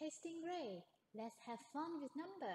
Hey Stingray, let's have fun with number.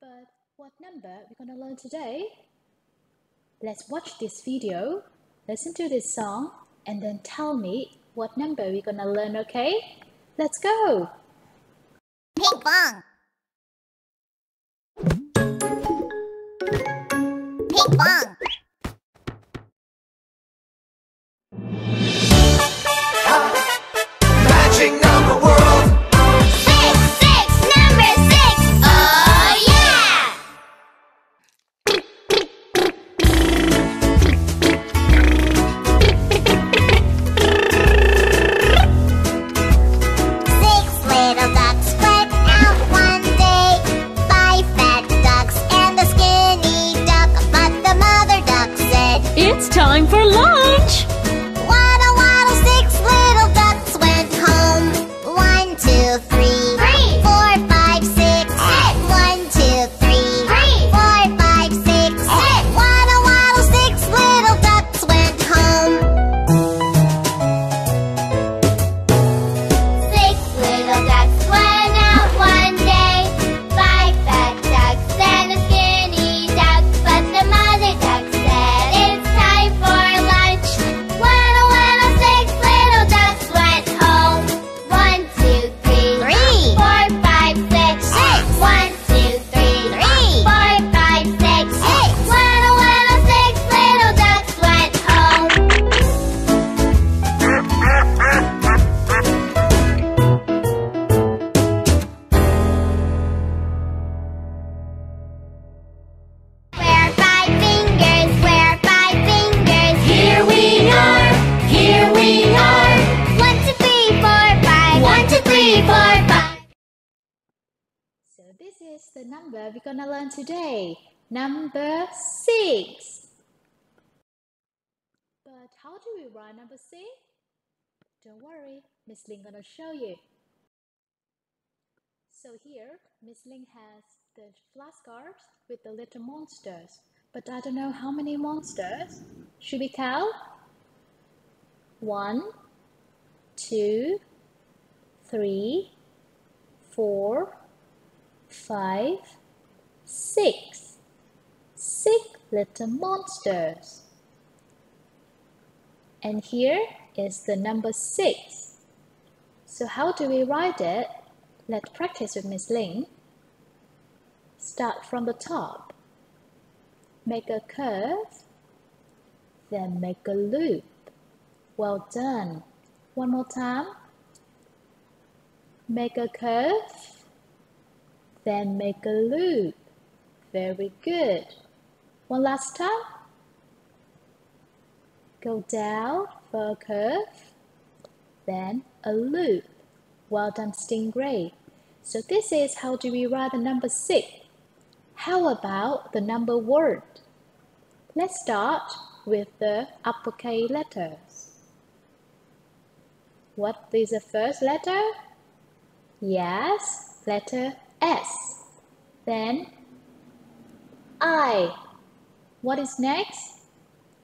But what number we gonna learn today? Let's watch this video, listen to this song, and then tell me what number we're gonna learn, okay? Let's go! Ping pong. Ping pong. Is the number we're gonna learn today. Number six. But how do we write number six? Don't worry, Miss Linh gonna show you. So here, Miss Linh has the flashcards with the little monsters. But I don't know how many monsters. Should we count? One, two, three, four, five, six. Six little monsters. And here is the number six. So how do we write it? Let's practice with Miss Linh. Start from the top. Make a curve, then make a loop. Well done. One more time. Make a curve, then make a loop. Very good. One last time. Go down for a curve, then a loop. Well done, Stingray. So this is how do we write the number six. How about the number word? Let's start with the uppercase letters. What is the first letter? Yes, letter S. Then I. What is next?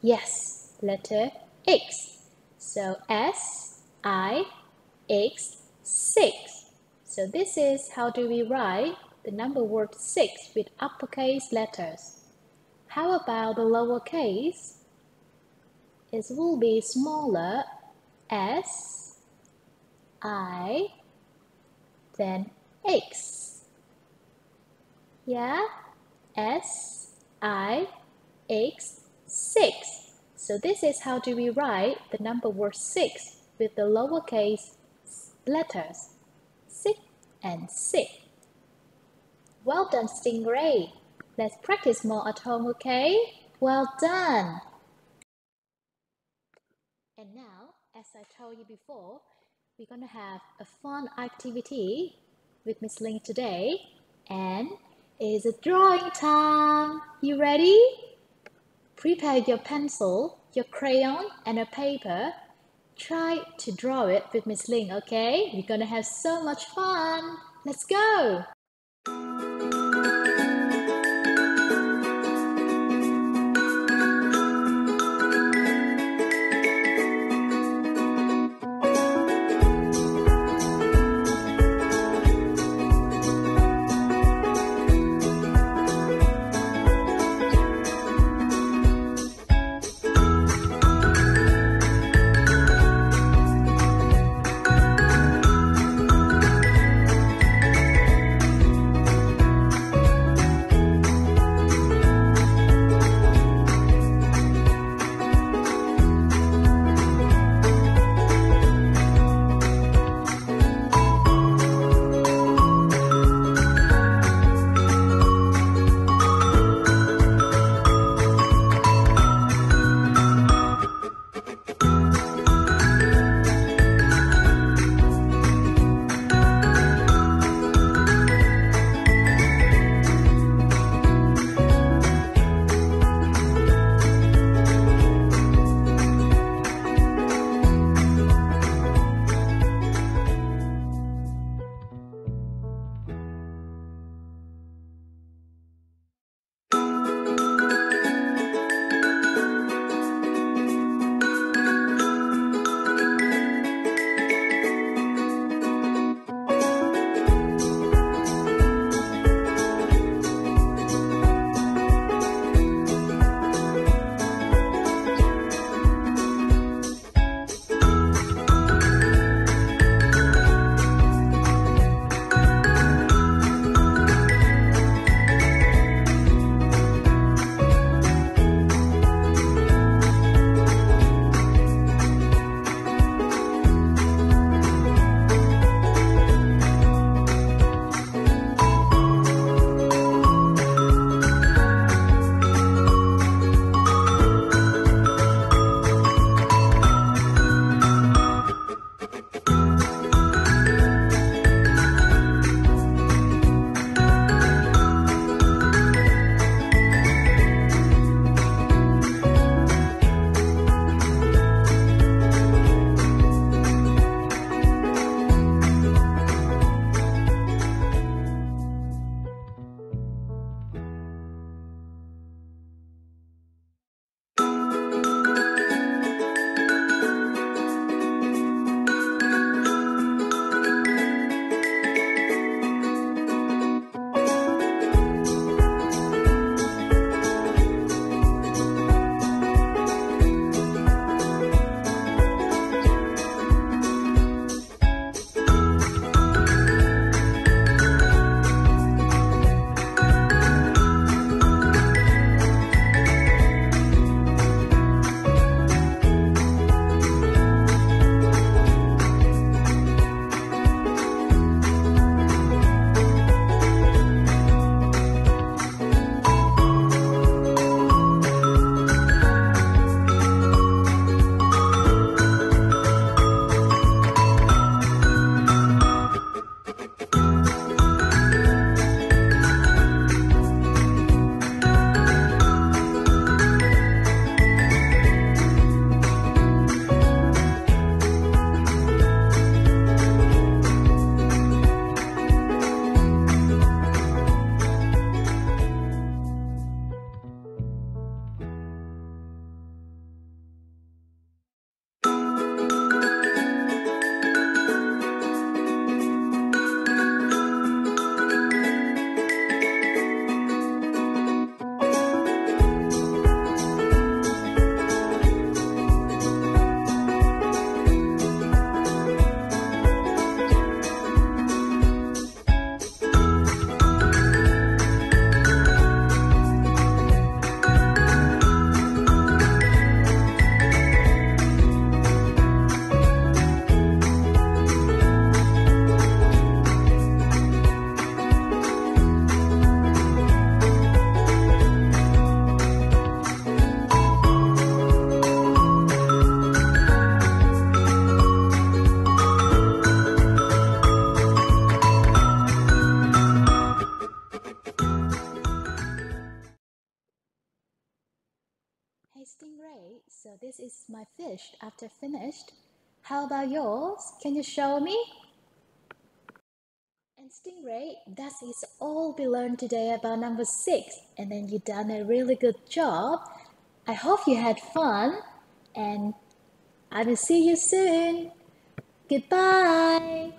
Yes, letter X. So S, I, X, 6. So this is how do we write the number word 6 with uppercase letters. How about the lowercase? It will be smaller S, I, then X. Yeah, S, I, X, 6. So this is how do we write the number word 6 with the lowercase letters 6 and 6. Well done, Stingray. Let's practice more at home, okay? Well done. And now, as I told you before, we're gonna have a fun activity with Miss Linh today, and it's a drawing time. You ready? Prepare your pencil, your crayon, and a paper. Try to draw it with Miss Linh, okay? We're gonna have so much fun. Let's go! How about yours? Can you show me? And Stingray, that is all we learned today about number six. And then you done a really good job. I hope you had fun and I will see you soon. Goodbye.